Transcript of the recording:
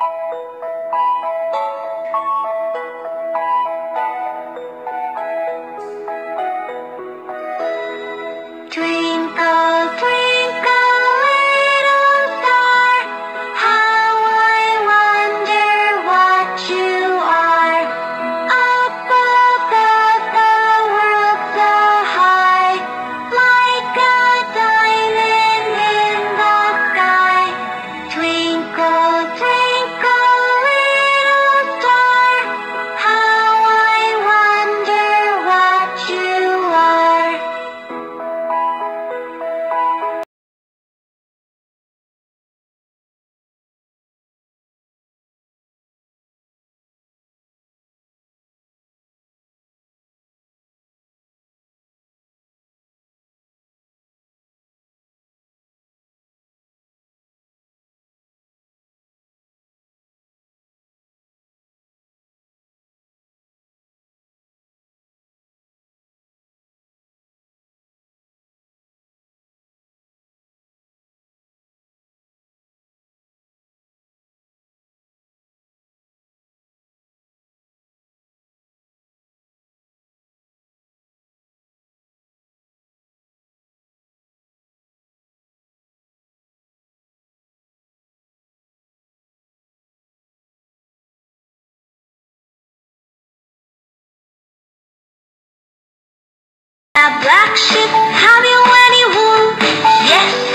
Twinkle, A black sheep, have you any wool? Yes,